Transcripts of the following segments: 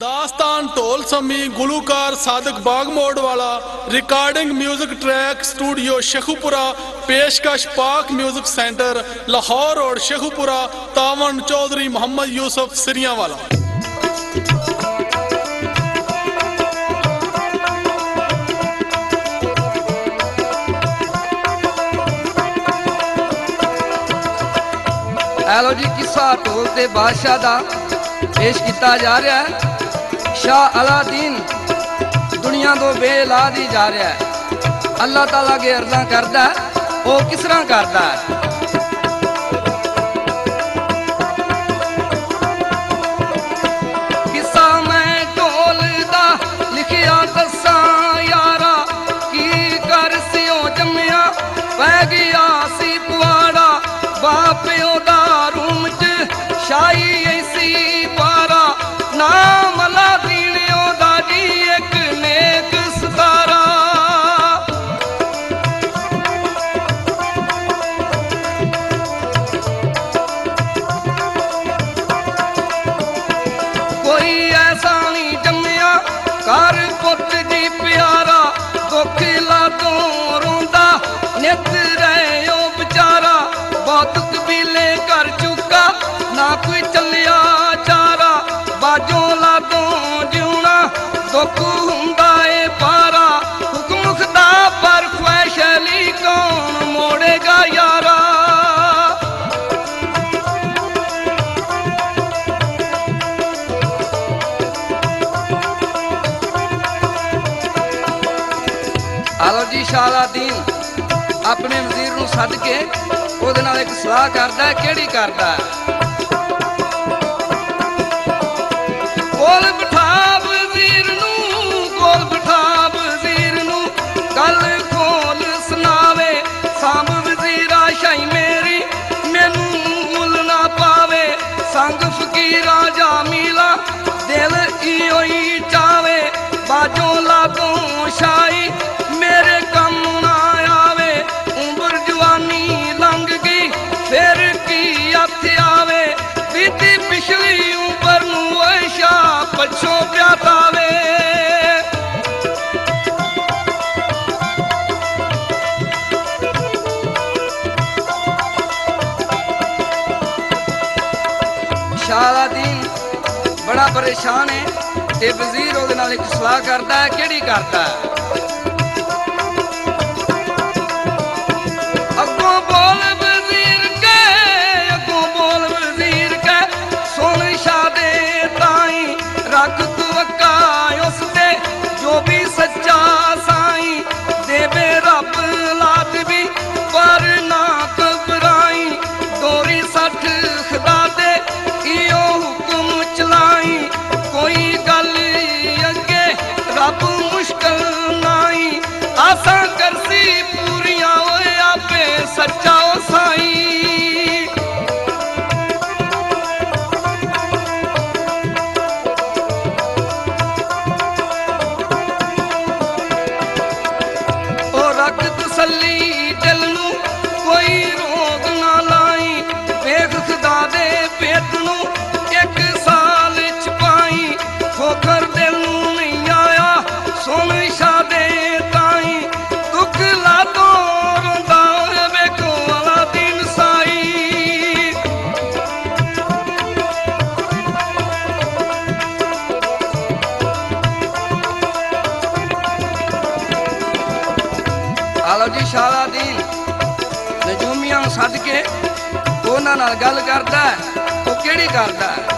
ਦਾਸਤਾਨ ਢੋਲ ਸਮੀ ਗੁਲੂਕਾਰ ਸਾਦਕ ਬਾਗ ਮੋੜ ਵਾਲਾ recording 뮤직 track studio Sheikhupura ਪੇਸ਼ਕਸ਼ ਪਾਕ 뮤직 ਸੈਂਟਰ ਲਾਹੌਰ ਰੋਡ ਸ਼ੇਖੂਪੁਰਾ ਤਾਵਨ ਚੌਧਰੀ ਮੁਹੰਮਦ ਯੂਸਫ ਸਿਰੀਆਂ ਵਾਲਾ ਐਲੋ ਜੀ ਕਿੱਸਾ ਢੋਲ ਤੇ ਬਾਦਸ਼ਾਹ ਦਾ ਪੇਸ਼ ਕੀਤਾ ਜਾ ਰਿਹਾ ਹੈ ਸ਼ਾਹ ਅਲਾਦੀਨ ਦੁਨੀਆ ਤੋਂ ਬੇਲਾ ਦੀ ਜਾ ਰਿਹਾ ਹੈ। ਅੱਲਾਹ ਤਾਲਾ ਕੇ ਅਰਜ਼ਾਂ ਕਰਦਾ ਉਹ ਕਿਸ ਤਰ੍ਹਾਂ ਕਰਦਾ ਹੈ? ਕਿੱਸਾ ਲਿਖਿਆ ਦੱਸਾਂ, ਯਾਰਾ ਕੀ ਕਰ ਪੈ ਗਿਆ ਸੀ ਪੁਆੜਾ, ਬਾਪਿਓ ਦਾ ਰੂਮ ਚ ਸ਼ਾਈ ਐਸੀ ਪਾਰਾ। ਨਾਮ ਆਪਣੇ ਵਜ਼ੀਰ ਨੂੰ ਸੱਦ ਕੇ ਉਹਦੇ ਨਾਲ ਇੱਕ ਸਲਾਹ ਕਰਦਾ ਕਿਹੜੀ ਕਰਦਾ ਕੋਲ ਬਿਠਾ ਵਜ਼ੀਰ ਨੂੰ ਕੋਲ ਬਿਠਾ ਵਜ਼ੀਰ ਨੂੰ, ਗੱਲ ਖੋਲ ਸੁਣਾਵੇ, ਸਾਂਭ ਵਜ਼ੀਰਾ ਸ਼ਾਈ ਮੇਰੀ, ਮੈਨੂੰ ਮੁੱਲ ਨਾ ਪਾਵੇ, ਸੰਗ ਫਕੀਰਾਂ ਜਾ ਮੀਲਾ, ਦਿਲ ਈਓ ਹੀ ਚਾਵੇ ਬਾਜੋਂ ਲਾਗੋਂ ਸ਼ਾਈ ਹੱਥ ਆਵੇ, ਬੀਤੀ ਪਿਛਲੀ ਉਮਰ ਨੂੰ ਓਏ ਸ਼ਾ ਪਛੋ ਪਿਆਤਾਵੇ। ਸ਼ਾਲਾਦੀਨ ਬੜਾ ਪਰੇਸ਼ਾਨ ਹੈ ਤੇ ਵਜ਼ੀਰ ਉਹਦੇ ਨਾਲ ਇੱਕ ਸਲਾਹ ਕਰਦਾ ਹੈ, ਕਿਹੜੀ ਕਰਦਾ ਹੈ? ਨਾਲ ਗੱਲ ਕਰਦਾ ਉਹ ਕਿਹੜੀ ਕਰਦਾ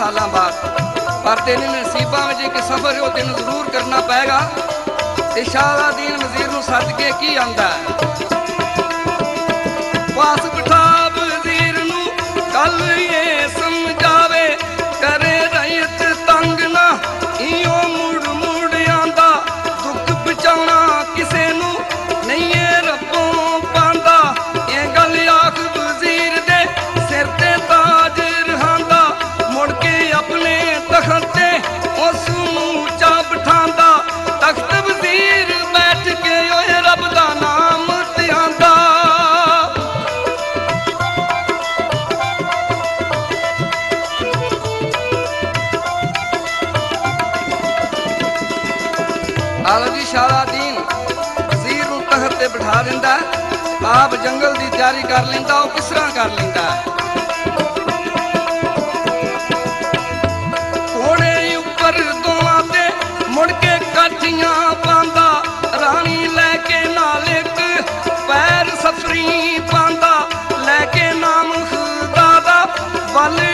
ਸਾਲਾਂ ਬਾਅਦ। ਪਰ ਤੇਰੇ ਨਸੀਬਾਂ ਵਿੱਚ ਇੱਕ ਸਫ਼ਰ ਉਹ ਤੈਨੂੰ ਜ਼ਰੂਰ ਕਰਨਾ ਪਏਗਾ। ਤੇ ਸ਼ਾਹਦੀਨ ਵਜ਼ੀਰ ਨੂੰ ਸੱਦ ਕੇ ਕੀ ਆਂਦਾ ਪਾਸ ਬਿਠਾ ਵਜ਼ੀਰ ਨੂੰ ਕੱਲ ਜਾਰੀ ਕਰ ਲੈਂਦਾ, ਉਹ ਕਿਸ ਤਰ੍ਹਾਂ ਕਰ ਲੈਂਦਾ? ਕੋੜੇ ਉੱਪਰ ਦੋਲਾਂ ਤੇ ਮੁੜ ਕੇ ਕਾਠੀਆਂ ਪਾਉਂਦਾ, ਰਾਣੀ ਲੈ ਕੇ ਨਾਲ ਲੈ ਕੇ ਨਾਮ ਖੁਦਾ ਦਾ ਵਾਲੇ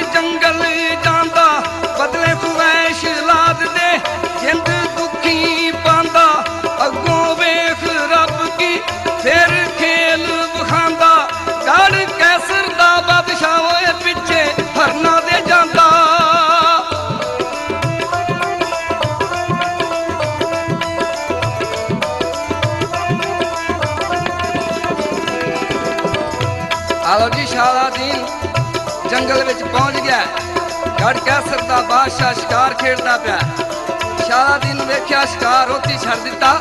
ਜੰਗਲ ਵਿੱਚ ਪਹੁੰਚ ਗਿਆ। ਗੜ ਕੈਸਰ ਦਾ ਬਾਦਸ਼ਾਹ ਸ਼ਿਕਾਰ ਖੇਡਦਾ ਪਿਆ। ਸ਼ਾਹ ਦਿਨ ਵੇਖਿਆ, ਸ਼ਿਕਾਰ ਉੱਥੇ ਛੱਡ ਦਿੱਤਾ।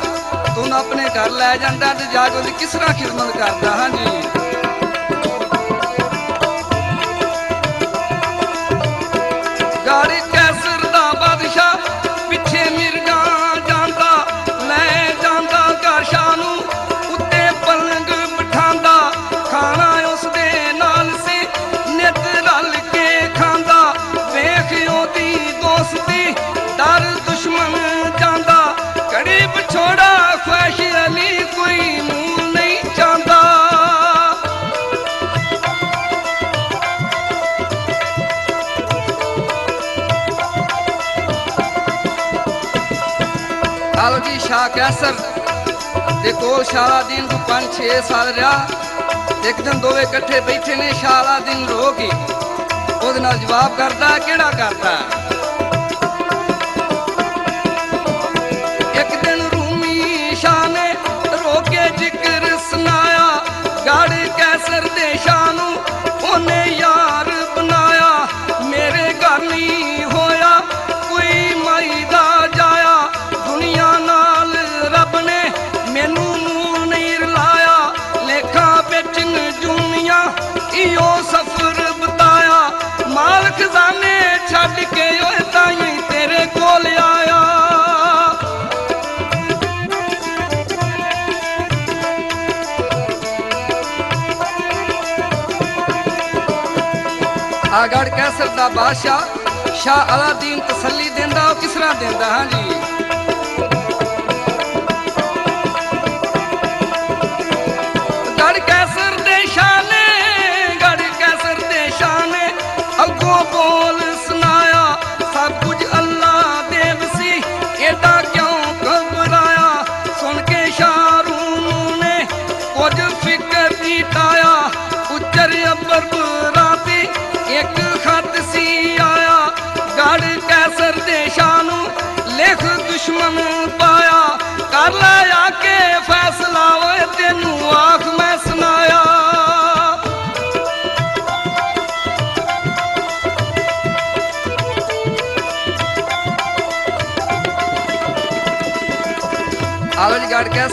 ਤੂੰ ਆਪਣੇ ਘਰ ਲੈ ਜਾਂਦਾ ਤੇ ਜਾ ਕੇ ਉਹਦੀ ਕਿਸ ਤਰ੍ਹਾਂ ਖਿਦਮਤ ਕਰਦਾ? ਹਾਂਜੀ। ਮੈਸਰ ਤੇ ਕੋਲ ਸ਼ਾਲਾਦੀਨ ਨੂੰ 5-6 ਸਾਲ ਰਿਹਾ। ਇੱਕ ਦਿਨ ਦੋਵੇਂ ਇਕੱਠੇ ਬੈਠੇ ਨੇ ਸ਼ਾਲਾਦੀਨ ਰੋ ਗਈ ਉਹਦੇ ਨਾਲ ਜਵਾਬ ਕਰਦਾ, ਕਿਹੜਾ ਕਰਦਾ? ਮਿਆਸਰ ਦਾ ਬਾਦਸ਼ਾਹ ਸ਼ਾਹ ਅਲਾਦੀਨ ਤਸੱਲੀ ਦਿੰਦਾ ਉਹ ਕਿਸ ਤਰ੍ਹਾਂ ਦਿੰਦਾ? ਹਾਂ ਜੀ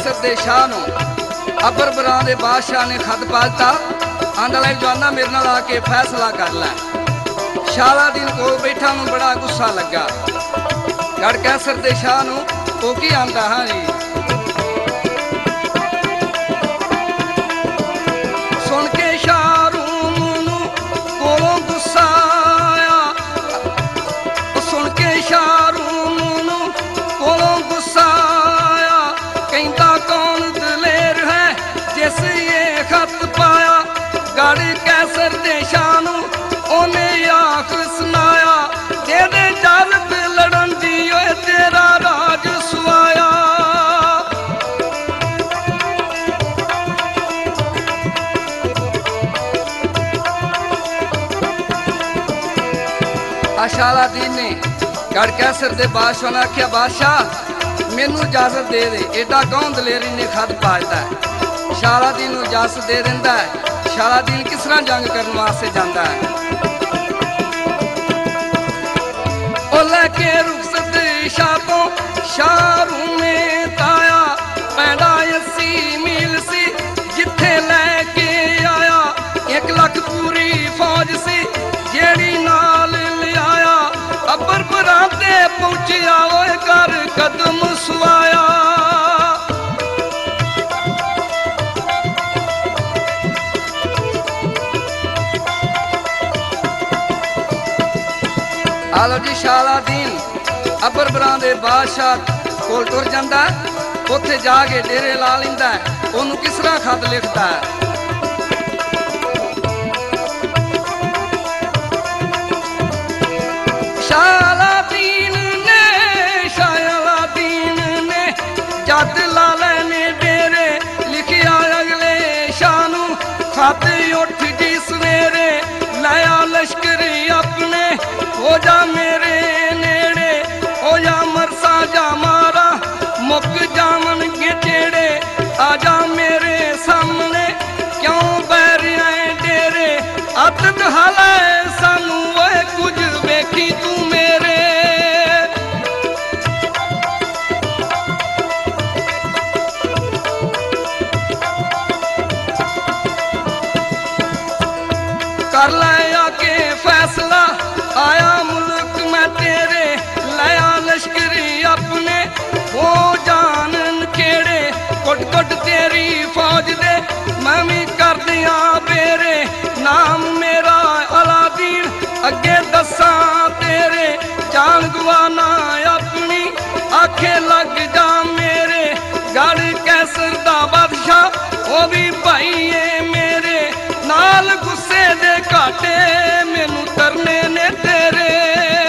ਮੁਕਸਰ ਦੇ ਸ਼ਾਹ ਨੂੰ ਅਬਰ ਬਰਾਂ ਦੇ ਬਾਦਸ਼ਾਹ ਨੇ ਖਤ ਪਾ ਦਿੱਤਾ। ਆਂਦਾ ਲੈ ਜਵਾਨਾ, ਮੇਰੇ ਨਾਲ ਆ ਕੇ ਫੈਸਲਾ ਕਰ ਲੈ। ਸ਼ਾਲਾ ਦਿਨ ਕੋਲ ਬੈਠਾ ਨੂੰ ਬੜਾ ਗੁੱਸਾ ਲੱਗਾ। ਗੜ ਕੈਸਰ ਦੇ ਸ਼ਾਹ ਨੂੰ, ਉਹ ਕੀ ਆਂਦਾ ਹਾਂ? ਜੀ ਕੈਸਰ ਦੇ ਸ਼ਾਹ ਨੂੰ ਉਹਨੇ ਆਖ ਸੁਨਾਇਆ ਦੇ ਦੇ ਜਲਦ ਲੜਨ ਦੀ ਓਏ ਤੇਰਾ ਰਾਜ ਸੁਆਇਆ। ਆਸ਼ਾਲਾ ਦੀਨ ਨੇ ਗੜ ਕੈਸਰ ਦੇ ਬਾਦਸ਼ਾਹ ਨੇ ਆਖਿਆ, ਬਾਦਸ਼ਾਹ, ਮੈਨੂੰ ਇਜਾਜ਼ਤ ਦੇ ਦੇ, ਏਡਾ ਕੌਣ ਦਲੇਰੀ ਨੇ ਖਤ ਪਾਜਦਾ ਹੈ। ਸ਼ਾਲਾ ਦੀਨ ਨੂੰ ਇਜਾਜ਼ਤ ਦੇ ਦਿੰਦਾ ਹੈ। ਸ਼ਾਲਾ ਦੀਨ ਕਿਸ ਤਰ੍ਹਾਂ ਜੰਗ ਕਰਨ ਵਾਸਤੇ ਜਾਂਦਾ ਹੈ? ਉਹ ਲੈ ਕੇ ਰੁਖਸਤ ਸ਼ਾਹ ਤੋਂ ਸ਼ਾਹਰੂ ਮੇ ਤਾਇਆ ਪੈਂਡਾ ਅੱਸੀ ਮੀਲ ਸੀ, ਜਿੱਥੇ ਲੈ ਕੇ ਆਇਆ। ਇੱਕ ਲੱਖ ਪੂਰੀ ਫੌਜ ਸੀ, ਜਿਹੜੀ ਨਾਲ ਲਿਆਇਆ। ਅੱਬਰ ਪਰਾਂ ਤੇ ਪਹੁੰਚਿਆ, ਓਏ ਕਰ ਕਦਮ ਸੁਆਇਆ। ਆਲੋ ਜੀ ਸ਼ਾਲਾਦੀਨ ਅਬਰ ਬਰਾਂ ਦੇ ਬਾਦਸ਼ਾਹ ਕੋਲ ਤੁਰ ਜਾਂਦਾ ਉੱਥੇ ਜਾ ਕੇ ਡੇਰੇ ਲਾ ਲੈਂਦਾ ਉਹਨੂੰ ਕਿਸਰਾ ਖਤ ਲਿਖਦਾ ਸ਼ਾਲਾਦੀਨ ਨੇ ਸ਼ਾਲਾਦੀਨ ਨੇ ਜਦ ਲਾਲੇ ਨੇ ਡੇਰੇ ਲਿਖਿਆ ਅਗਲੇ ਸ਼ਾਹ ਨੂੰ। ਖਤ ਹੋ ਜਾ ਮੇਰੇ ਕੁੱਟ ਕੁੱਟ ਤੇਰੀ ਫੌਜ ਦੇ, ਮੈਂ ਵੀ ਕਰਦਿਆਂ ਬੇਰੇ ਨਾਮ ਮੇਰਾ ਅਲਾਦੀਨ। ਅੱਗੇ ਦੱਸਾਂ ਤੇਰੇ, ਜਾਨ ਗਵਾਨਾ ਆਪਣੀ, ਆਖੇ ਲੱਗ ਜਾ ਮੇਰੇ। ਗੜ ਕੈਸਰ ਦਾ ਬਾਦਸ਼ਾਹ, ਉਹ ਵੀ ਭਾਈ ਏ ਮੇਰੇ। ਨਾਲ ਗੁੱਸੇ ਦੇ ਘਾਟੇ ਮੈਨੂੰ ਤਰਨੇ ਨੇ ਤੇਰੇ।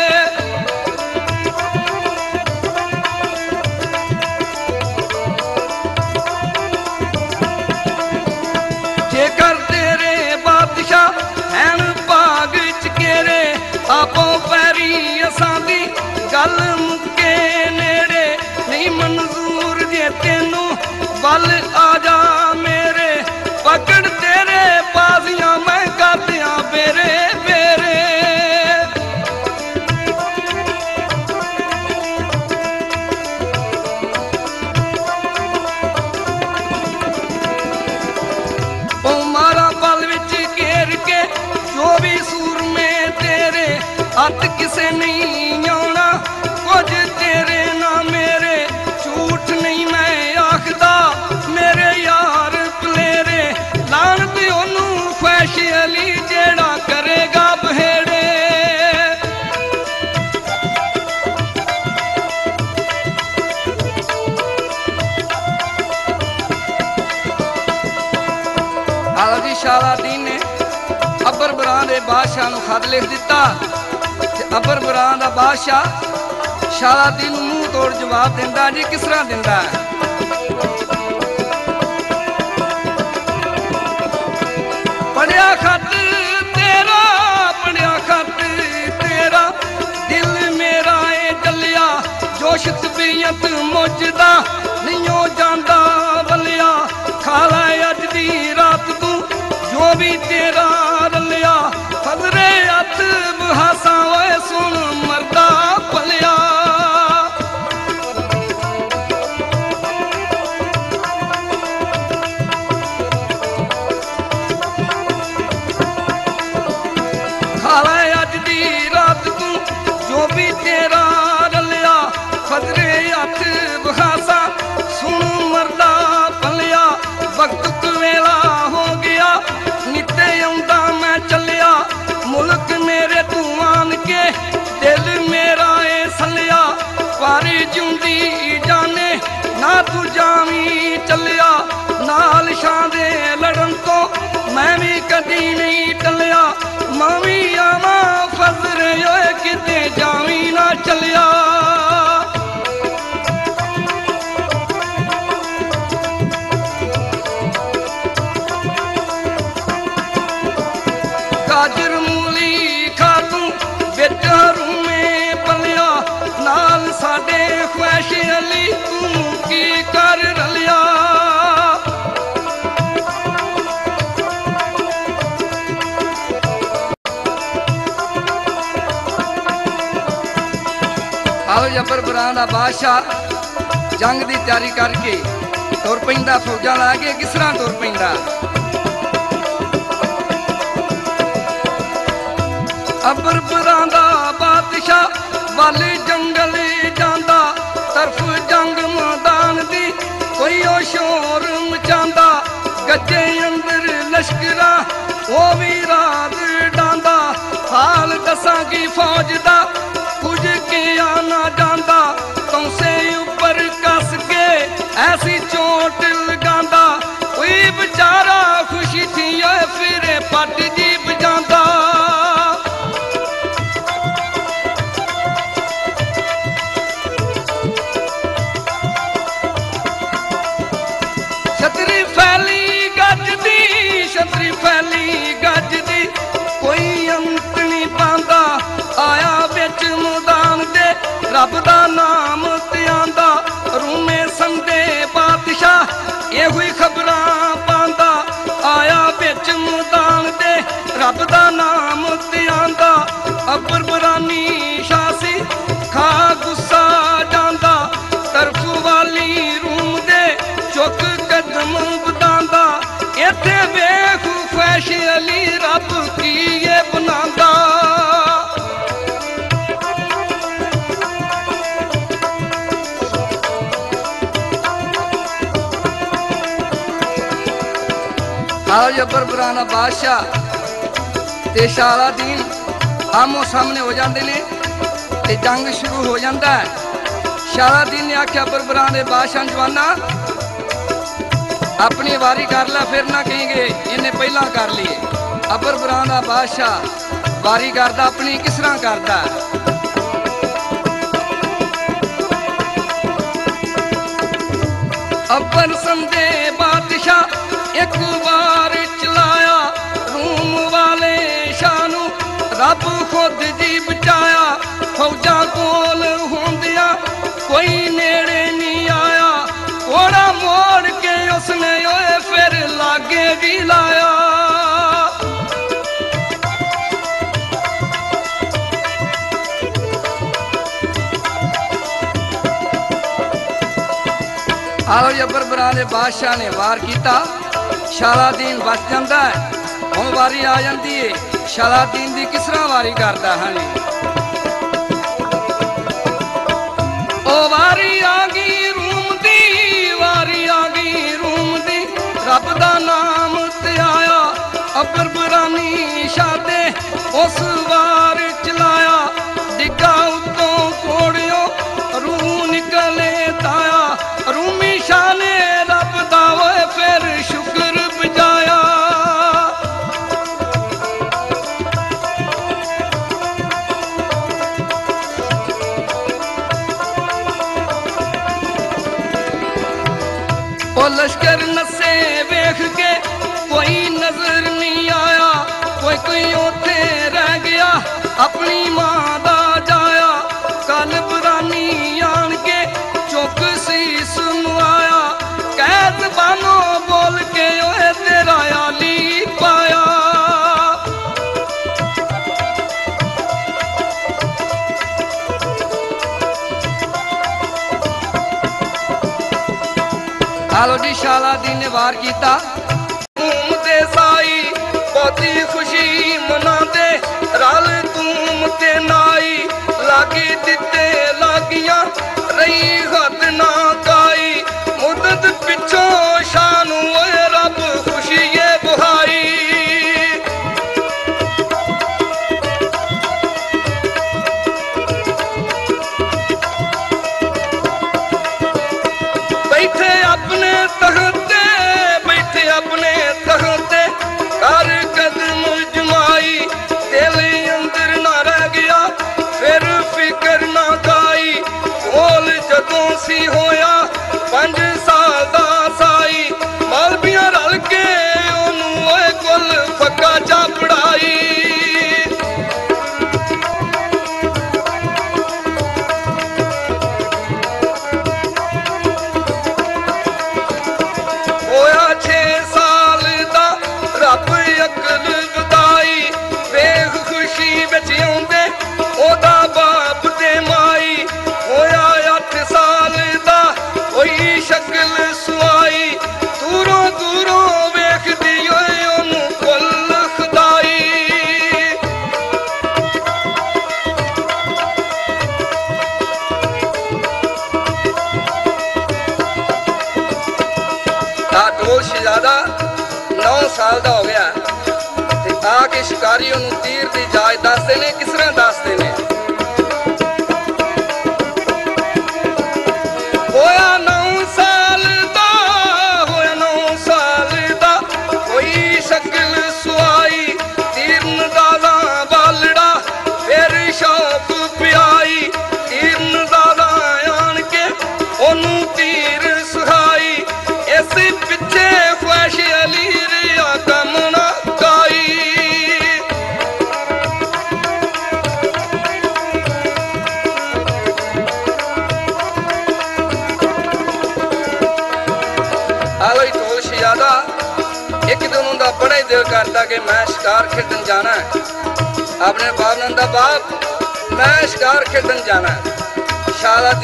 ਦੇ ਨੂੰ ਖਤ ਲਿਖ ਦਿੱਤਾ ਤੇ ਅਬਰ ਬਰਾਂ ਦਾ ਬਾਦਸ਼ਾਹ ਸ਼ਾਲਾਦੀਨ ਨੂੰ ਮੂੰਹ ਤੋੜ ਜਵਾਬ ਦਿੰਦਾ ਜੀ ਕਿਸ ਤਰ੍ਹਾਂ ਦਿੰਦਾ ਹੈ? ਪੜਿਆ ਖਤ ਤੇਰਾ, ਪੜਿਆ ਖਤ ਤੇਰਾ, ਦਿਲ ਮੇਰਾ ਏ ਜਲਿਆ ਜੋਸ਼ ਤਬੀਅਤ ਮੁੱਜਦਾ। ਜਾਵੀਂ ਨਾ ਚੱਲਿਆ। ਆਓ ਦਾ ਬਾਦਸ਼ਾਹ, ਜੰਗ ਦੀ ਤਿਆਰੀ ਕਰਕੇ ਤੁਰ ਪੈਂਦਾ, ਫੌਜਾਂ ਲਾ ਕੇ ਕਿਸ ਤਰ੍ਹਾਂ ਤੁਰ ਪੈਂਦਾ। ਅਬਰ ਦਾ ਬਾਦਸ਼ਾਹ, ਵੱਲ ਜੰਗਲ ਜਾਂਦਾ, ਤਰਫ ਜੰਗ ਮੈਦਾਨ ਦੀ ਕੋਈ ਉਹ ਸ਼ੋਰ ਮਚਾਂਦਾ ਗੱਜੇ ਅੰਦਰ ਲਸ਼ਕਰਾ, ਉਹ ਵੀ ਰਾਤ ਡਾਂਦਾ। ਹਾਲ ਦੱਸਾਂਗੀ ਫੌਜ ਦਾ ਕੁਝ ਕਿਆ ਨਾ ਜਾਂਦਾ ਤੌਸੇ ਉੱਪਰ ਕੱਸ ਕੇ ਐਸੀ ਚੋਟ ਲਗਾਂਦਾ ਕੋਈ ਵਿਚਾਰਾ ਖੁਸ਼ੀ ਥੀ ਓਏ, ਫਿਰੇ ਪੱਟ ਜੀ ਬਜਾਂਦਾ ਰੱਬ ਦਾ ਨਾਮ ਆਓ ਜਬਰ ਬਰਾਨਾ ਬਾਦਸ਼ਾਹ। ਤੇ ਸ਼ਾਲਾ ਆਮੋ ਸਾਹਮਣੇ ਹੋ ਜਾਂਦੇ ਨੇ ਤੇ ਜੰਗ ਸ਼ੁਰੂ ਹੋ ਜਾਂਦਾ ਹੈ। ਸ਼ਾਲਾ ਨੇ ਆਖਿਆ ਬਰਬਰਾਂ ਦੇ ਬਾਦਸ਼ਾਹ ਜਵਾਨਾ, ਆਪਣੀ ਵਾਰੀ ਕਰ ਲੈ, ਫਿਰ ਨਾ ਕहेंगे ਇਹਨੇ ਪਹਿਲਾਂ ਕਰ ਲਈਏ। ਅਬਰ ਬਰਾਂ ਦਾ ਬਾਦਸ਼ਾਹ ਵਾਰੀ ਕਰਦਾ, ਆਪਣੀ ਕਿਸ ਤਰ੍ਹਾਂ ਕਰਦਾ? ਅਬਰ ਸੰਦੇ ਇੱਕ ਵਾਰ ਚਲਾਇਆ, ਰੂਮ ਵਾਲੇ ਸ਼ਾਹ ਨੂੰ ਰੱਬ ਖੁਦ ਜੀ ਬਚਾਇਆ। ਫੌਜਾਂ ਕੋਲ ਹੁੰਦਿਆਂ ਕੋਈ ਨੇੜੇ ਨਹੀਂ ਆਇਆ। ਕੋੜਾ ਮੋੜ ਕੇ ਉਸਨੇ ਓਏ ਫਿਰ ਲਾਗੇ ਵੀ ਲਾਇਆ। ਆਓ ਜੱਬਰ ਬਰਾਂ ਦੇ ਬਾਦਸ਼ਾਹ ਨੇ ਵਾਰ ਕੀਤਾ। ਸ਼ਾਲਾਦੀਨ ਬਚ ਜਾਂਦਾ ਹੈ ਹੁਣ ਵਾਰੀ ਆ ਜਾਂਦੀ ਏ ਸ਼ਾਲਾਦੀਨ ਦੀ ਕਿਸ ਤਰ੍ਹਾਂ ਵਾਰੀ ਕਰਦਾ ਹਾਂ ਉਹ ਵਾਰੀ ਆ ਗਈ ਰੂਮ ਦੀ ਵਾਰੀ ਲਓ ਜੀ ਸ਼ਾਲਾ ਦੀ ਨਿਵਾਰ ਕੀਤਾ। ਧੂਮ ਤੇ ਸਾਈ ਬਹੁਤੀ ਖੁਸ਼ੀ ਮਨਾਉਂਦੇ, ਰਲ ਧੂਮ ਤੇ ਨਾਈ, ਲਾਗੀ ਦਿੱਤੇ ਲਾਗੀਆਂ, ਰਹੀ ਹੱਥ ਨਾ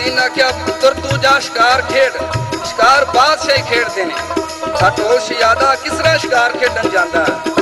ਦੀਨ ਆਖਿਆ ਪੁੱਤਰ ਤੂੰ ਜਾ ਸ਼ਿਕਾਰ ਖੇਡ। ਸ਼ਿਕਾਰ ਬਾਦਸ਼ਾਹ ਹੀ ਖੇਡਦੇ ਨੇ। ਖਟੋਸ਼ ਯਾਦਾ ਕਿਸ ਤਰ੍ਹਾਂ ਸ਼ਿਕਾਰ ਖੇਡਣ ਜਾਂਦਾ? ਹੈ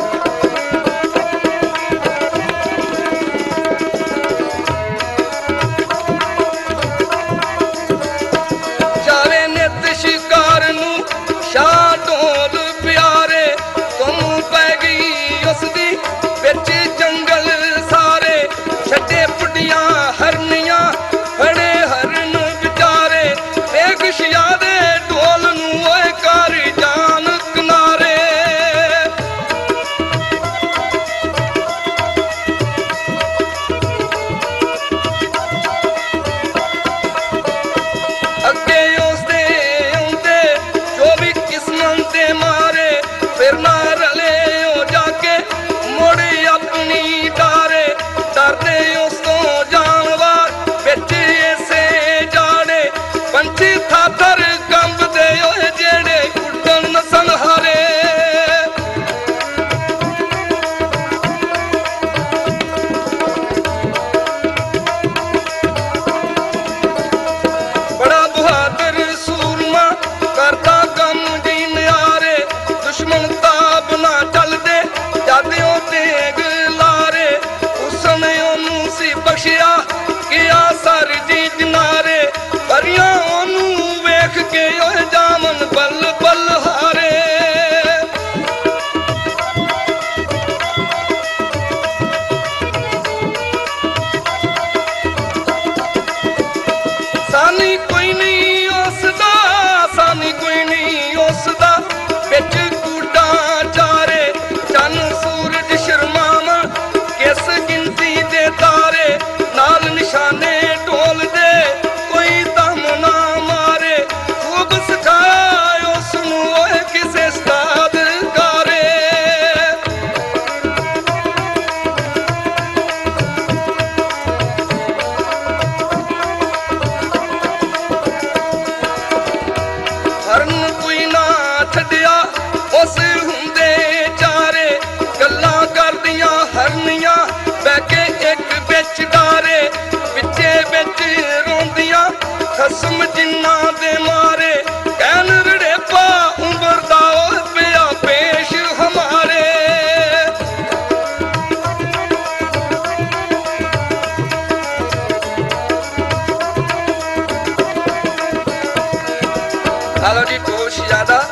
ਜੀ ਢੋਲ ਸ਼ਿਆਦਾ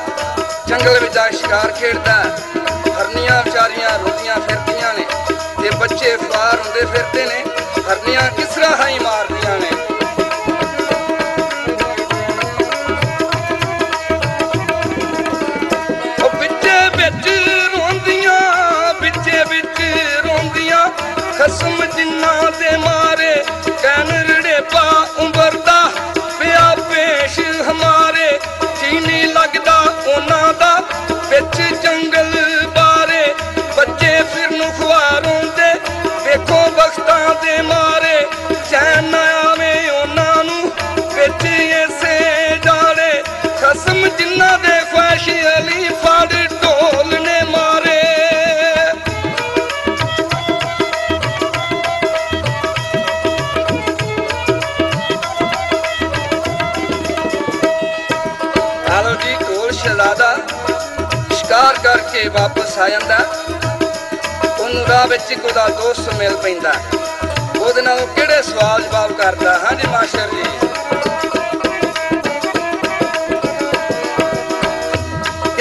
ਜੰਗਲ ਵਿੱਚ ਆ ਸ਼ਿਕਾਰ ਖੇਡਦਾ ਹੈ। ਹਰਨੀਆਂ ਵਿਚਾਰੀਆਂ ਰੋਂਦੀਆਂ ਫਿਰਦੀਆਂ ਨੇ ਤੇ ਬੱਚੇ ਫਾਰ ਹੁੰਦੇ ਫਿਰਦੇ ਨੇ ਹਰਨੀਆਂ ਕਿਸ ਤਰ੍ਹਾਂ ਹੀ ਮਾਰਦੀਆਂ ਨੇ ਸ਼ਿਕਾਰ ਵਾਪਸ ਆ ਜਾਂਦਾ। ਉਹਨੂੰ ਰਾਹ ਵਿੱਚ ਇੱਕ ਉਹਦਾ ਦੋਸਤ ਮਿਲ ਪੈਂਦਾ। ਉਹਦੇ ਨਾਲ ਉਹ ਕਿਹੜੇ ਸਵਾਲ ਜਵਾਬ ਕਰਦਾ? ਹਾਂਜੀ, ਮਾਸਟਰ ਜੀ।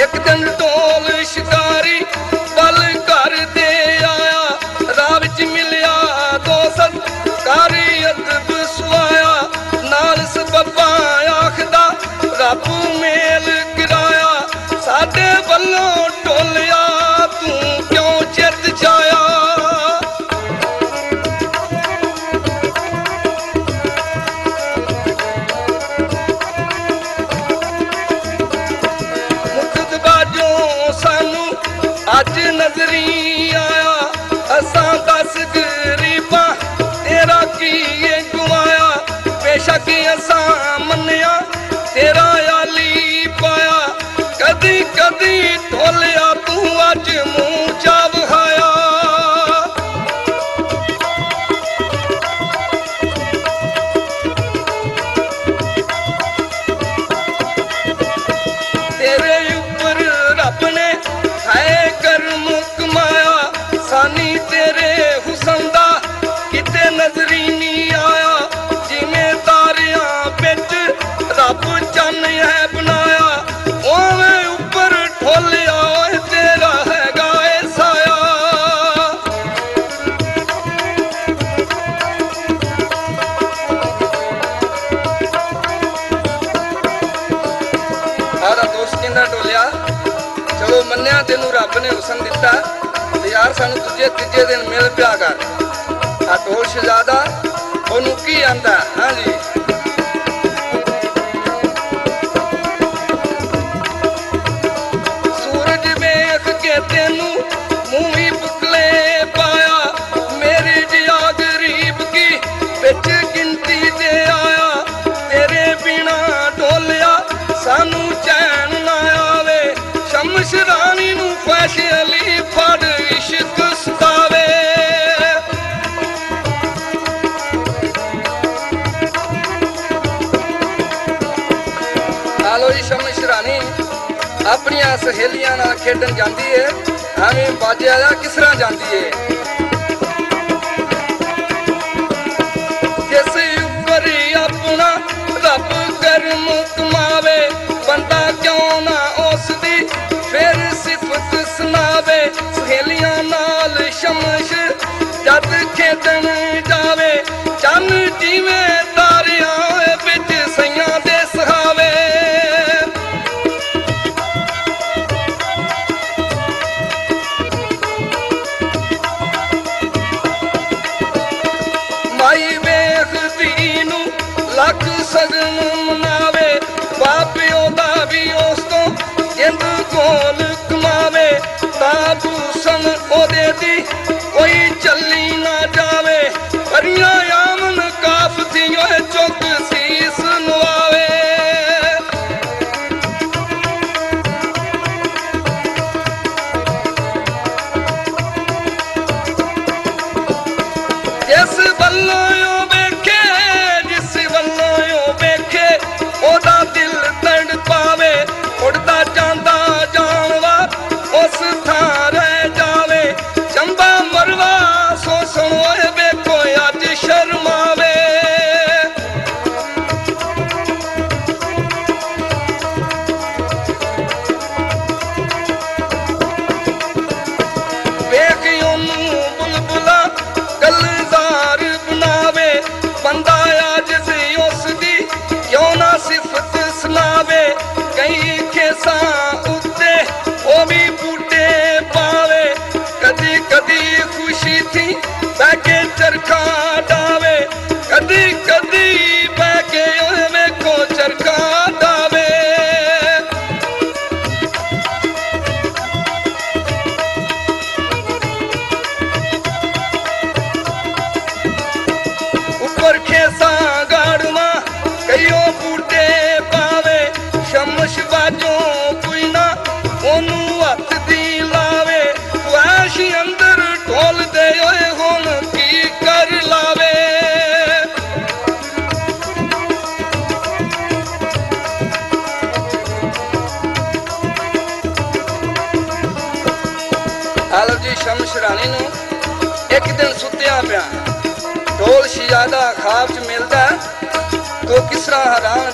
ਇੱਕ ਦਿਨ ਢੋਲ ਸ਼ਿਕਾਰੀ ਪਲ ਘਰ ਦੇ ਆਇਆ। ਰਾਹ ਵਿੱਚ ਮਿਲਿਆ ਦੋਸਤ, ਕਾਰੀ ਅਦਬ ਸੁਆਇਆ। ਨਾਲ ਸਬੱਬਾ ਆਖਦਾ, ਰੱਬ ਮੇਲ ਕਿਰਾਇਆ। ਸਾਡੇ ਵੱਲੋਂ ਦੂਜੇ ਦਿਨ ਮਿਲ ਪਿਆ ਕਰ। ਆ ਢੋਲ ਸ਼ਹਜ਼ਾਦਾ ਉਹਨੂੰ ਕੀ ਆਂਦਾ? ਹਾਂਜੀ। ਆਪਣੀਆਂ ਸਹੇਲੀਆਂ ਨਾਲ ਖੇਡਣ ਜਾਂਦੀ ਏ, ਐਵੇਂ ਬਾਜਿਆ ਜਾ ਕਿਸ ਜਾਂਦੀ ਏ? ਜਿਸ ਉੱਪਰ ਆਪਣਾ ਰੱਬ ਕਰਮ ਕਮਾਵੇ, ਬੰਦਾ ਕਿਉਂ ਨਾ ਉਸ ਦੀ ਫਿਰ ਸਿਫਤ ਸੁਣਾਵੇ? ਸਹੇਲੀਆਂ ਨਾਲ ਸ਼ਮਸ਼ ਜਦ ਖੇਡਣ ਜਾਵੇ, ਚੰਨ ਜਿਵੇਂ ਜਿਸ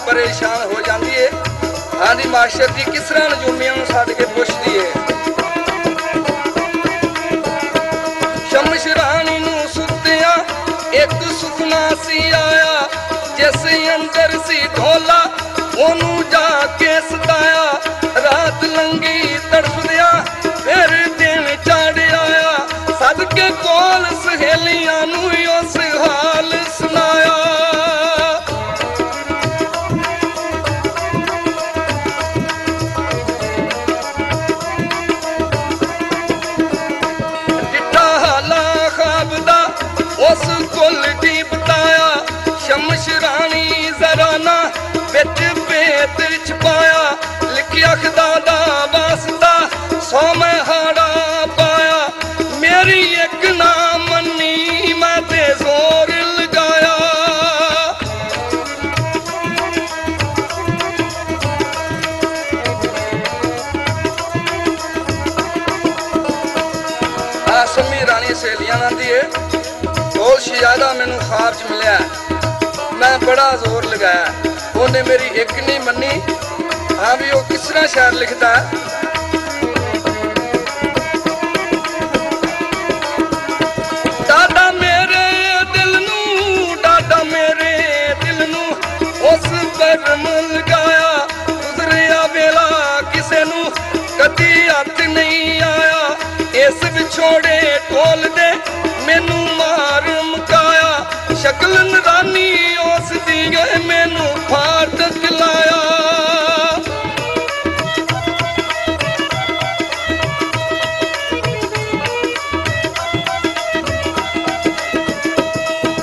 ਪਰੇਸ਼ਾਨ ਹੋ ਜਾਂਦੀ ਏ। ਆਂਦੀ ਮਾਸਟਰ ਜੀ, ਕਿਸ ਤਰ੍ਹਾਂ ਨਜੂਮੀਆਂ ਨੂੰ ਛੱਡ ਕੇ ਪੁੱਛਦੀ ਏ? ਸ਼ਮਸ਼ ਰਾਣੀ ਨੂੰ ਸੁੱਤਿਆ, ਇੱਕ ਸੁਪਨਾ ਸੀ ਆਇਆ, ਜਿਸ ਅੰਦਰ ਸੀ ਢੋਲਾ ਉਹਨੂੰ ਜਾ ਕੇ ਸਤਾਇਆ। ਰਾਤ ਲੰਗੀ ਬੜਾ ਜ਼ੋਰ ਲਗਾਇਆ। ਉਹਨੇ ਮੇਰੀ ਇੱਕ ਨਹੀਂ ਮੰਨੀ, ਹਾਂ ਵੀ ਉਹ ਕਿਸ ਤਰ੍ਹਾਂ ਸ਼ਾਇਰ ਲਿਖਦਾ? ਹੈ ਮੇਰੇ ਦਿਲ ਨੂੰ ਡਾਡਾ ਮੇਰੇ ਦਿਲ ਨੂੰ, ਉਸ ਪਰਮ ਲਗਾਇਆ, ਗੁਜ਼ਰਿਆ ਵੇਲਾ ਕਿਸੇ ਨੂੰ, ਕਦੀ ਹੱਥ ਨਹੀਂ ਆਇਆ। ਇਸ ਵਿਛੋੜੇ ਢੋਲ ਦੇ ਮੈਨੂੰ ਮਾਰ ਮੁਕਾਇਆ ਸ਼ਕਲ ਨਦਾਨੀ, ਉਸ ਦੀ ਗਏ ਮੈਨੂੰ ਫਾਟਕ ਲਾਇਆ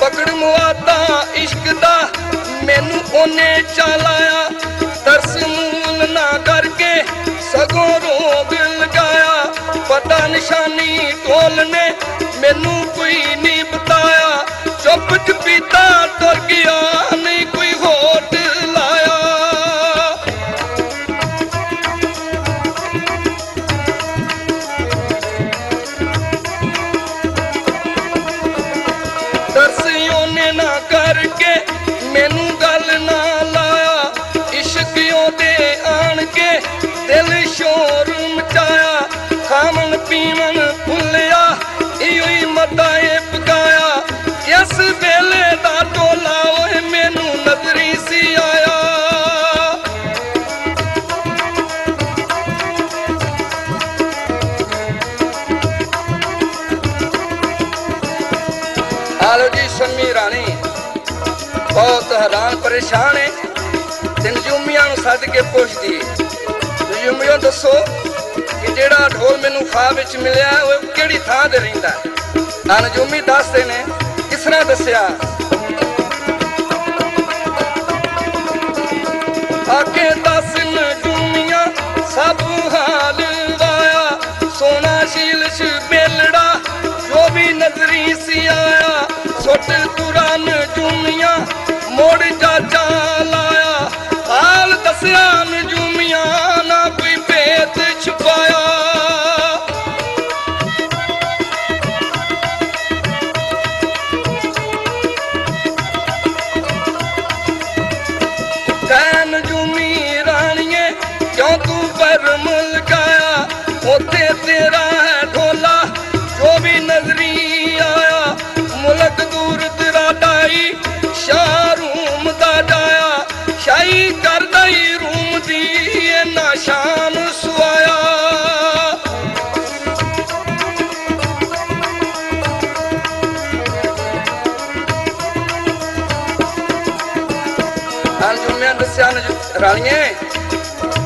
ਪਕੜ ਮੁਆਤਾ ਇਸ਼ਕ ਦਾ ਮੈਨੂੰ ਉਹਨੇ ਚਾਲਾਇਆ। ਤਰਸ ਮੂਲ ਨਾ ਕਰਕੇ ਸਗੋਂ ਰੋਗ ਲਗਾਇਆ। ਪਤਾ ਨਿਸ਼ਾਨੀ ਢੋਲ ਨੇ ਮੈਨੂੰ ਕੋਈ ਨਹੀਂ ਬਤਾਇਆ capitão! ਬਹੁਤ ਹੈਰਾਨ, ਪਰੇਸ਼ਾਨ ਹੈ ਤੇ ਨਜੂਮੀਆਂ ਨੂੰ ਸੱਦ ਕੇ ਪੁੱਛਦੀ ਹੈ ਨਜੂਮੀਆਂ ਦੱਸੋ ਕਿ ਜਿਹੜਾ ਢੋਲ ਮੈਨੂੰ ਖਾਬ ਵਿੱਚ ਮਿਲਿਆ, ਉਹ ਕਿਹੜੀ ਥਾਂ ਤੇ ਰਹਿੰਦਾ? ਹੈ ਆ ਨਜੂਮੀ ਦੱਸਦੇ ਨੇ, ਕਿਸ ਤਰ੍ਹਾਂ ਦੱਸਿਆ? ਆਕੇ ਦੱਸ ਨਜੂਮੀਆਂ ਸਭ ਹਾਲ ਵਾਇਆ। ਸੋਨਾ ਸ਼ੀਲਸ਼ ਬੇਲੜਾ ਜੋ ਵੀ ਨਜ਼ਰੀ ਸੀ ਆਇਆ। ਸੁੱਟ ਤੁਰਨ ਮੋੜ ਚਾਚਾ ਲਾਇਆ ਹਾਲ ਦੱਸਿਆ ਨਜੂਮੀਆਂ ਦੀ ਇਹਨਾਂ ਸ਼ਾਨ ਸੁਆਇਆ। ਅੰਜੁਮਿਆਂ ਦੱਸਿਆ ਨਜ ਰਾਣੀਏ,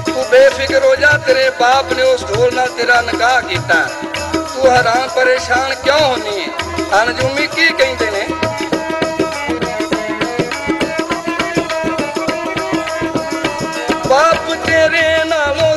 ਤੂੰ ਬੇਫਿਕਰ ਹੋ ਜਾ, ਤੇਰੇ ਬਾਪ ਨੇ ਉਸ ਢੋਲ ਨਾਲ ਤੇਰਾ ਨਿਕਾਹ ਕੀਤਾ। ਤੂੰ ਹੈਰਾਨ, ਪਰੇਸ਼ਾਨ ਕਿਉਂ ਹੋਨੀ ਹੈ ਅਨਜੁਮੀ ਕੀ ਕਹਿੰਦੇ ਨੇ? ਬਾਪ ਤੇਰੇ ਨਾਲੋਂ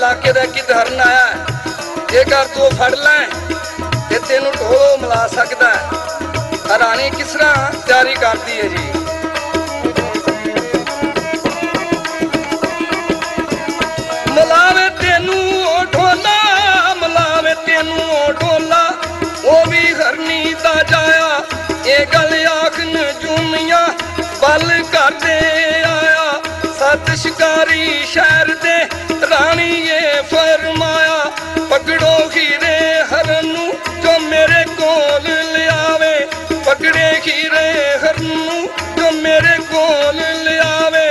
ਇਲਾਕੇ ਦਾ ਇੱਕ ਧਰਨ ਆਇਆ ਹੈ। ਜੇਕਰ ਤੂੰ ਫੜ ਲੈ ਤੇ ਤੈਨੂੰ ਢੋਲੋ ਮਿਲਾ ਸਕਦਾ ਰਾਣੀ ਕਿਸ ਤਰ੍ਹਾਂ ਤਿਆਰੀ ਕਰਦੀ ਹੈ ਜੀ? ਮਲਾਵੇ ਤੈਨੂੰ ਉਹ ਢੋਲਾ, ਮਲਾਵੇ ਤੈਨੂੰ ਉਹ ਢੋਲਾ, ਉਹ ਵੀ ਹਰਨੀ ਦਾ ਜਾਇਆ। ਇਹ ਗੱਲ ਆਖਨ ਜੂਮੀਆਂ ਬਲ ਕਰਦੇ ਆਇਆ। ਸਤ ਸ਼ਿਕਾਰ ਪਕੜੋ ਹੀਰੇ ਹਰਨ ਨੂੰ ਜੋ ਮੇਰੇ ਕੋਲ ਲਿਆਵੇ, ਪਕੜੇ ਖੀਰੇ ਹਰਨ ਨੂੰ ਜੋ ਮੇਰੇ ਕੋਲ ਲਿਆਵੇ।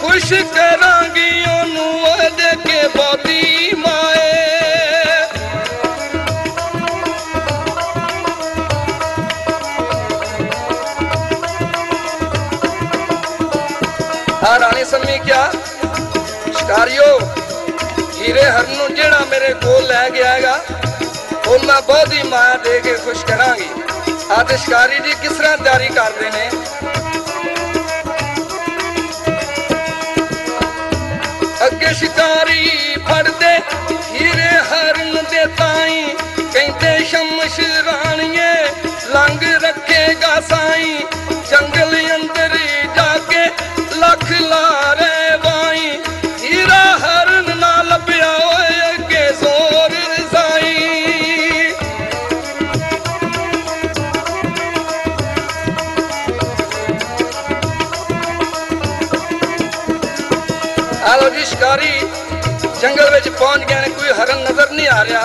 ਖੁਸ਼ ਕਰਾਂਗੀ ਉਹਨੂੰ ਉਹਦੇ ਕੇ ਬਹੁਤੀ ਮਾਏ। ਆ ਰਾਣੀ ਸੰਮੀ ਕਿਆ? ਸ਼ਿਕਾਰਿਓ। ਹੀਰੇ ਹਰਨ ਨੂੰ ਜਿਹੜਾ ਮੇਰੇ ਕੋਲ ਲੈ ਗਿਆ ਹੈਗਾ ਉਹ ਮੈਂ ਬਹੁਤ ਹੀ ਮਾਇਆ ਦੇ ਕੇ ਖੁਸ਼ ਕਰਾਂਗੀ। ਆ ਸ਼ਿਕਾਰੀ ਜੀ ਕਿਸ ਤਰ੍ਹਾਂ ਤਿਆਰੀ ਕਰਦੇ ਨੇ? ਅੱਗੇ ਸ਼ਿਕਾਰੀ ਫੜਦੇ, ਹੀਰੇ ਹਰਨ ਦੇ ਤਾਈ, ਕਹਿੰਦੇ ਸ਼ਮਸ਼ ਰਾਣੀਏ ਲੰਗ ਰੱਖੇਗਾ ਸਾਈ। ਜੰਗਲ ਅੰਦਰ ਜਾ ਕੇ ਲੱਖ ਲਾਰੇ ਜੰਗਲ ਵਿੱਚ ਪਹੁੰਚ ਗਏ ਨੇ, ਕੋਈ ਹਰਨ ਨਜ਼ਰ ਨਹੀਂ ਆ ਰਿਹਾ।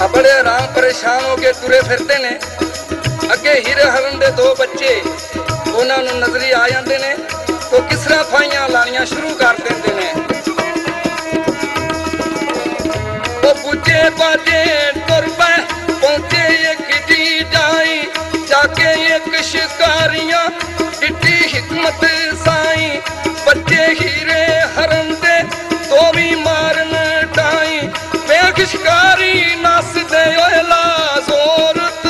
ਆ ਬੜੇ ਆਰਾਮ ਪਰੇਸ਼ਾਨ ਹੋ ਕੇ ਤੁਰੇ ਫਿਰਦੇ ਨੇ। ਅੱਗੇ ਹੀਰੇ ਹਰਨ ਦੇ ਦੋ ਬੱਚੇ, ਉਹਨਾਂ ਨੂੰ ਨਜ਼ਰੀ ਆ ਜਾਂਦੇ ਨੇ ਉਹ ਕਿਸ ਫਾਈਆਂ ਲਾਣੀਆਂ ਸ਼ੁਰੂ ਕਰ ਦਿੰਦੇ ਨੇ। ਉਹ ਪੁੱਜੇ ਬਾਜੇ ਤੁਰ ਪੈ ਪਹੁੰਚੇ ਇੱਕ ਜੀ ਜਾਈ ਜਾ ਕੇ ਇੱਕ ਸ਼ਿਕਾਰੀਆਂ ਡਿੱਟੀ ਹਕਮਤ ਸਾਈ। ਬੱਚੇ ਹੀਰੇ ਹਰਨ ਦੇ ਤੋਂ ਵੀ ਮਾਰਨ ਟਾਈ ਵੇਖ ਸ਼ਿਕਾਰੀ ਨੱਸਦੇ ਓਏ ਲਾ ਜ਼ੋਰਤ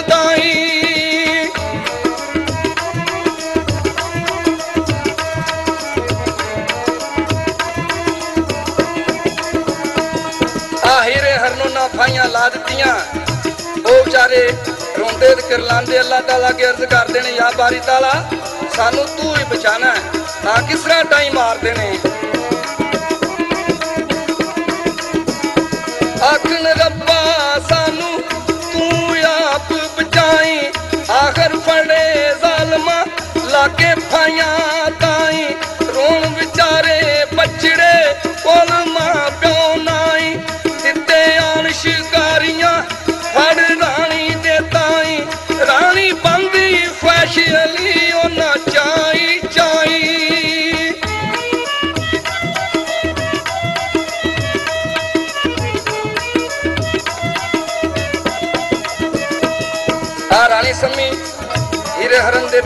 ਨਾ ਫਾਈਆਂ ਲਾ ਦਿੱਤੀਆਂ। ਉਹ ਵਿਚਾਰੇ ਰੋਂਦੇ ਤੇ ਕਿਰਲਾਂਦੇ ਅੱਲਾਹ ਤਾਲਾ ਅੱਗੇ ਅਰਜ਼ ਕਰਦੇ ਨੇ ਯਾ ਬਾਰੀ ਤਾਲਾ। ਸਾਨੂੰ ਤੂੰ ਹੀ ਬਚਾਣਾ ਹੈ, ਤਾਂ ਕਿਸ ਤਰ੍ਹਾਂ ਟਾਈਮ ਮਾਰਦੇ ਨੇ ਆਖਣ ਰੱਬਾ ਸਾਨੂੰ ਤੂੰ ਆਪ ਬਚਾਈ। ਆਖਰ ਫੜੇ ਜ਼ਾਲਮਾ ਲਾਗੇ ਫਾਈਆਂ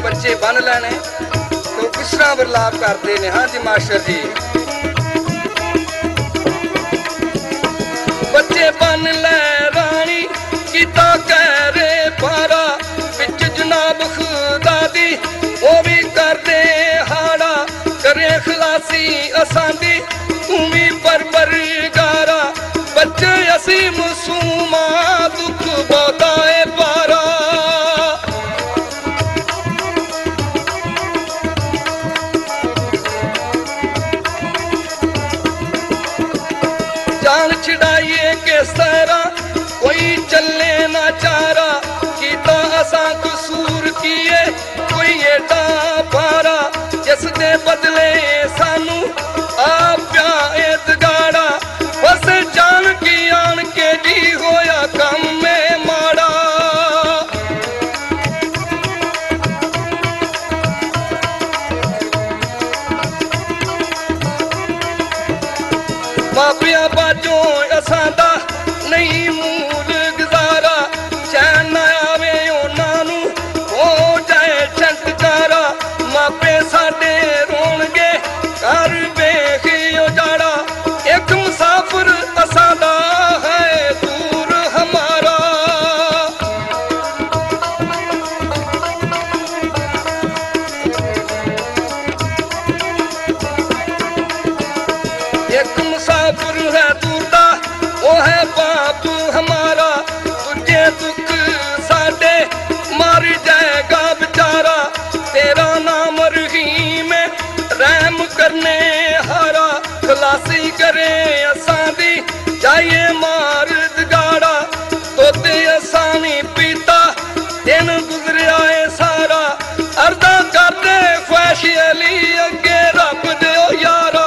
ਬੱਚੇ ਬੰਨ ਲੈਣੇ ਤੋ ਕਿਸ ਤਰ੍ਹਾਂ ਵਰਲਾਪ ਕਰਦੇ ਨੇ, ਹਾਂ ਜੀ ਮਾਸਟਰ ਜੀ? ਬੱਚੇ ਬੰਨ ਲੈ ਰਾਣੀ, ਕੀਤਾ ਕਹਿਰੇ ਪਾਰਾ ਵਿੱਚ ਜਨਾਬ ਖੁਦਾ ਦੀ ਉਹ ਵੀ ਕਰਦੇ ਹਾੜਾ, ਕਰੇ ਖਲਾਸੀ ਅਸਾਂ ਦੀ ਤੂੰ ਵੀ ਪਰਪਰ ਬੱਚੇ ਅਸੀਂ ਮਸੂਮਾ ਦੁੱਖ ਜਾਨ ਛਡਾਈਏ ਕਿਸ ਤਰ੍ਹਾਂ ਕੋਈ ਚੱਲੇ ਨਾ ਚਾਰਾ ਕੀਤਾ ਅਸਾਂ ਕਸੂਰ ਕੀਏ ਕੋਈ ਏਡਾ ਪਾਰਾ ਜਿਸ ਰਹਿਮ ਕਰਨੇ ਹਾਰਾ ਖਲਾਸੀ ਕਰੇ ਅਸਾਂ ਦੀ, ਜਾਈਏ ਮਾਰ ਦਗਾੜਾ ਤੋਤੇ ਅਸਾਂ ਨਹੀਂ ਪੀਤਾ, ਦਿਨ ਗੁਜ਼ਰਿਆ ਏ ਸਾਰਾ। ਅਰਦਾਂ ਕਰਦੇ ਖੁਆਇਸ਼ ਅਲੀ, ਅੱਗੇ ਰੱਬ ਦਿਓ ਯਾਰਾ।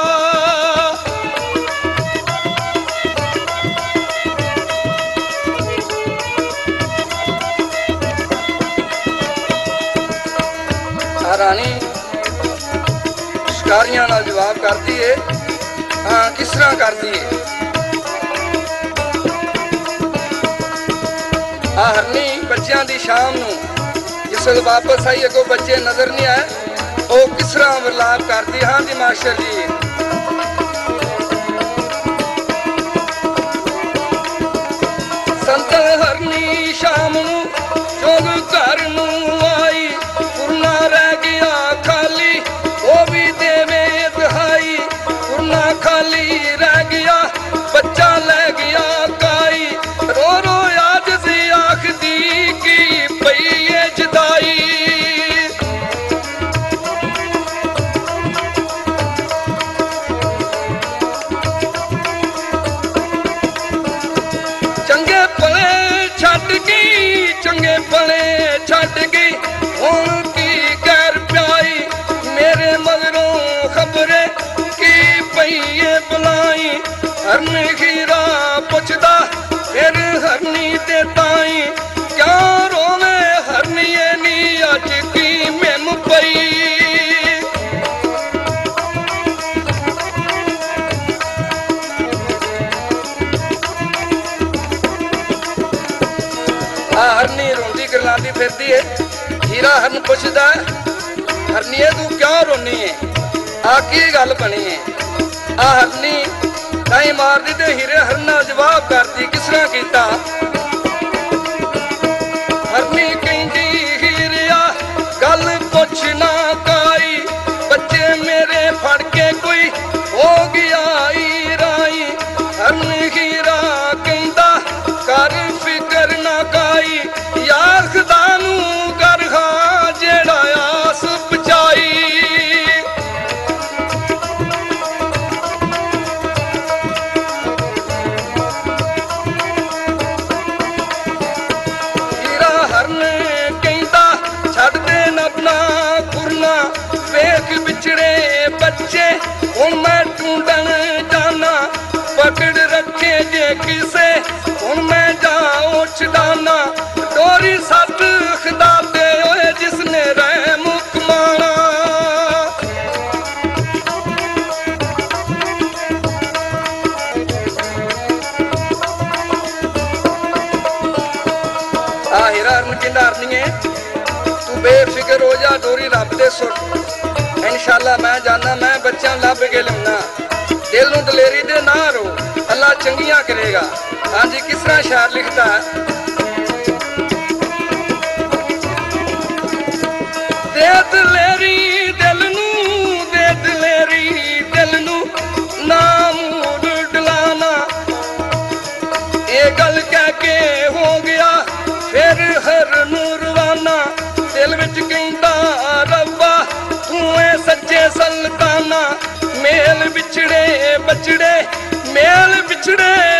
ਆ ਰਾਣੀ ਸ਼ਿਕਾਰੀਆਂ ਨਾਲ ਜਵਾਬ ਕਰਦੀ ਏ। ਹਾਂ, ਕਿਸ ਤਰ੍ਹਾਂ ਕਰਦੀ ਏ? ਆ ਹਰਨੀ, ਬੱਚਿਆਂ ਦੀ ਸ਼ਾਮ ਨੂੰ। ਜਿਸ ਵੇਲੇ ਵਾਪਸ ਆਈ, ਅੱਗੋਂ ਬੱਚੇ ਨਜ਼ਰ ਨਹੀਂ ਆਏ। ਉਹ ਕਿਸ ਤਰ੍ਹਾਂ ਵਰਲਾਪ ਕਰਦੀ ਹਾਂ ਜੀ, ਮਾਸਟਰ ਜੀ। ਸੰਤ ਹਰਨੀ ਸ਼ਾਮ ਨੂੰ ਜੋਗ ਘਰ ਨੂੰ ਹਰਨ ਖੀਰਾ ਪੁੱਛਦਾ, ਫਿਰ ਹਰਨੀ ਤੇ ਤਾਈ, ਕਿਉਂ ਰੋਵੇਂ ਹਰਨੀਏ ਨੀ ਅੱਜ ਕੀ ਮੈਨੂੰ ਪਈ? ਆ ਹਰਨੀ ਰੋਂਦੀ ਗਰਲਾਂਦੀ ਫਿਰਦੀ ਏ ਹੀਰਾ ਹਰਨ ਪੁੱਛਦਾ ਹਰਨੀਏ ਤੂੰ ਕਿਉਂ ਰੋਨੀ ਏ? ਆ ਕੀ ਗੱਲ ਬਣੀ ਏ? ਆ ਹਰਨੀ ਮਾਰਦੀ ਤੇ ਹੀਰੇ ਹਰਨਾ ਜਵਾਬ ਕਰਦੀ ਕਿਸ ਤਰ੍ਹਾਂ ਕੀਤਾ? ਸੁੱਟ ਮੈਂ ਜਾਣਾ ਮੈਂ ਬੱਚਿਆਂ ਲੱਭ ਕੇ ਲਿਆਉਣਾ। ਦਿਲ ਨੂੰ ਦਲੇਰੀ ਦੇ ਨਾ ਰੋ, ਅੱਲਾ ਚੰਗੀਆਂ ਕਰੇਗਾ। ਹਾਂਜੀ ਕਿਸ ਤਰ੍ਹਾਂ ਸ਼ਾਇਰ ਲਿਖਦਾ ਹੈ? ਦੇ ਦਲੇਰੀ ਮੇਲ ਵਿਛੜੇ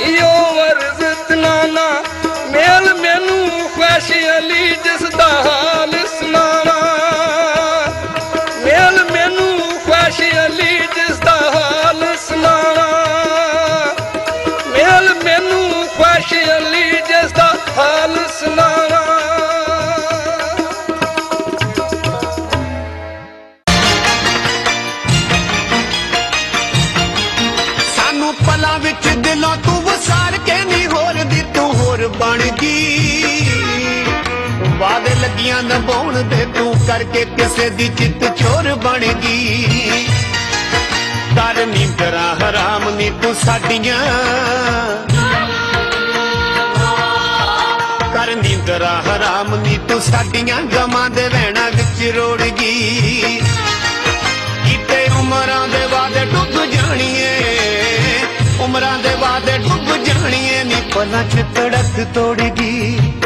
哎呦。ਕਿਸੇ ਦੀ ਚਿੱਤ ਚੋਰ ਬਣ ਗਈ। ਦਰ ਨੀ ਤਰਾ ਹਰਾਮ ਨੀ ਤੂੰ ਸਾਡੀਆਂ। ਕਰਨੀ ਤਰਾ ਹਰਾਮ ਨੀ ਤੂੰ ਸਾਡੀਆਂ ਗਮਾਂ ਦੇ ਵਹਿਣਾ ਵਿੱਚ ਰੋੜ ਗਈ। ਕਿਤੇ ਉਮਰਾਂ ਦੇ ਵਾਦੇ ਡੁੱਬ ਜਾਣੀਏ, ਉਮਰਾਂ ਦੇ ਵਾਦੇ ਡੁੱਬ ਜਾਣੀਏ, ਨੀ ਪਲਾਂ ਚ ਤੜਕ ਤੋੜ ਗਈ।